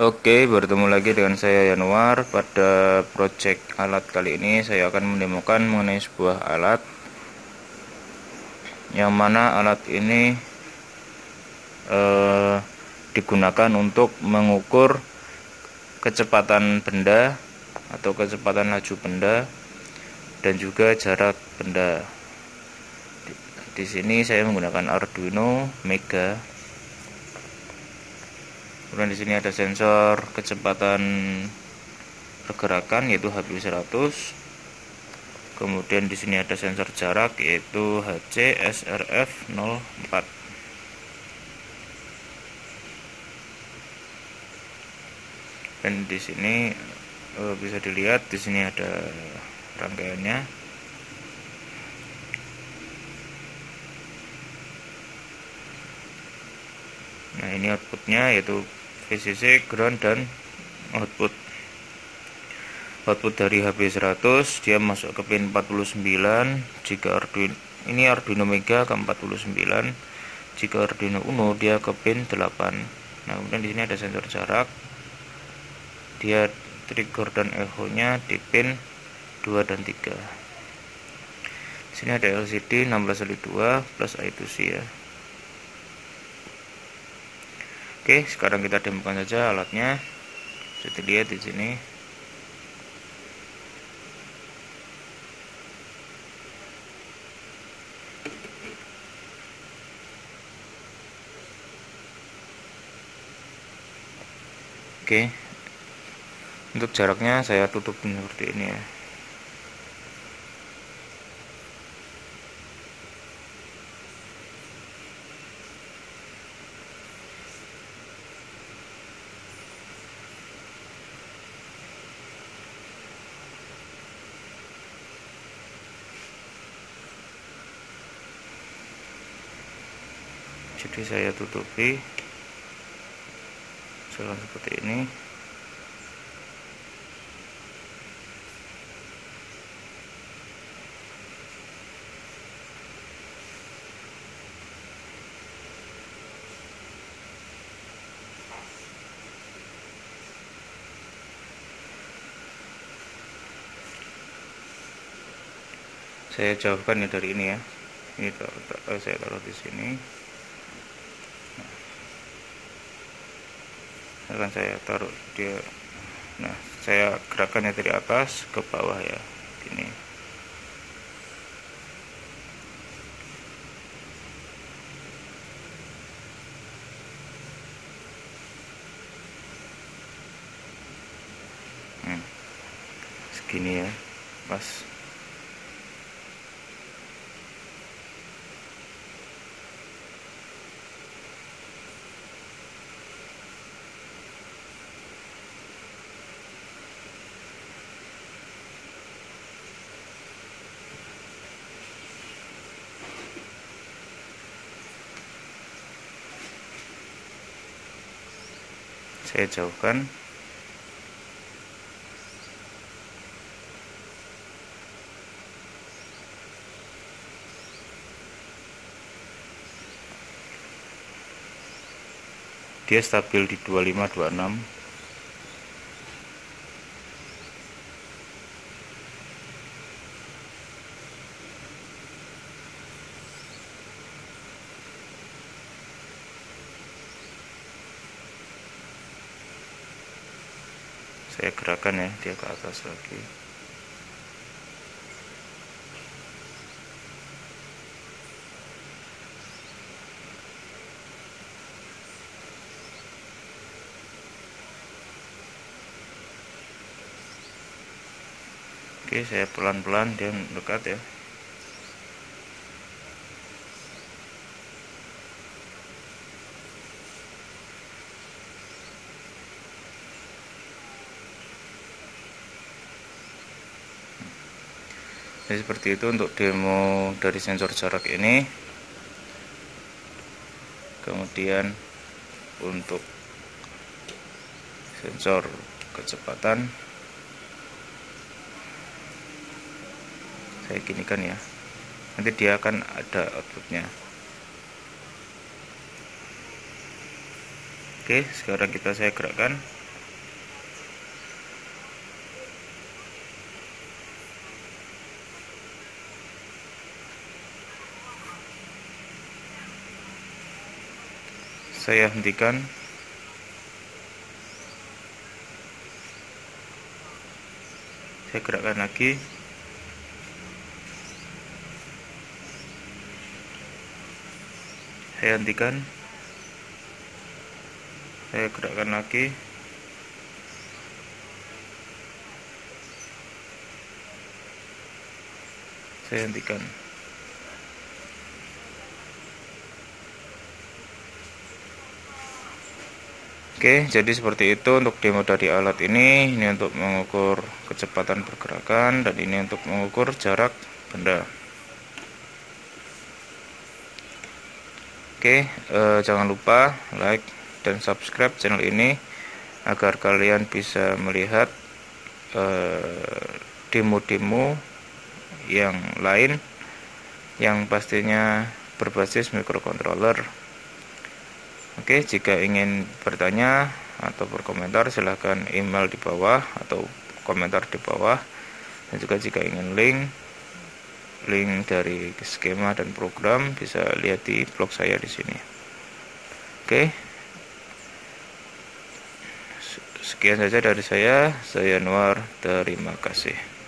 Oke, bertemu lagi dengan saya Yanuar. Pada project alat kali ini saya akan menemukan mengenai sebuah alat yang mana alat ini eh, digunakan untuk mengukur kecepatan benda atau kecepatan laju benda dan juga jarak benda. Di, di sini saya menggunakan Arduino Mega kemudian di sini ada sensor kecepatan pergerakan yaitu HB 100 kemudian di sini ada sensor jarak yaitu HC SRF 04 dan di sini eh, bisa dilihat di sini ada rangkaiannya. Nah ini outputnya yaitu VCC ground dan output. Output dari HP 100 dia masuk ke pin 49 jika Arduino ini Arduino Mega ke 49 jika Arduino Uno dia ke pin 8 nah kemudian di sini ada sensor jarak. Dia trigger dan echo nya di pin 2 dan 3 di sini ada LCD 16 2 plus I2C ya Oke, sekarang kita demokan saja alatnya. Bisa dilihat di sini. Oke. Untuk jaraknya saya tutup seperti ini ya. Jadi saya tutupi jalan seperti ini. Saya jauhkan ya dari ini ya. Ini saya taruh di sini akan saya taruh dia nah saya gerakannya dari atas ke bawah ya gini hmm. ya pas saya jauhkan. Dia stabil di 2526 saya gerakan ya dia ke atas lagi. Oke saya pelan-pelan dia mendekat ya jadi seperti itu untuk demo dari sensor jarak ini. Kemudian untuk sensor kecepatan. Saya ginikan ya. Nanti dia akan ada outputnya. Oke sekarang kita saya gerakkan saya hentikan. Saya gerakkan lagi. Saya hentikan. Saya gerakkan lagi. Saya hentikan Oke, jadi seperti itu untuk demo dari alat ini. Ini untuk mengukur kecepatan pergerakan dan ini untuk mengukur jarak benda. Oke, eh, jangan lupa like dan subscribe channel ini agar kalian bisa melihat eh, demo-demo eh, yang lain yang pastinya berbasis microcontroller Oke, jika ingin bertanya atau berkomentar silahkan email di bawah atau komentar di bawah. Dan juga jika ingin link link dari skema dan program bisa lihat di blog saya di sini. Oke. Sekian saja dari saya. Saya Nuar. Terima kasih.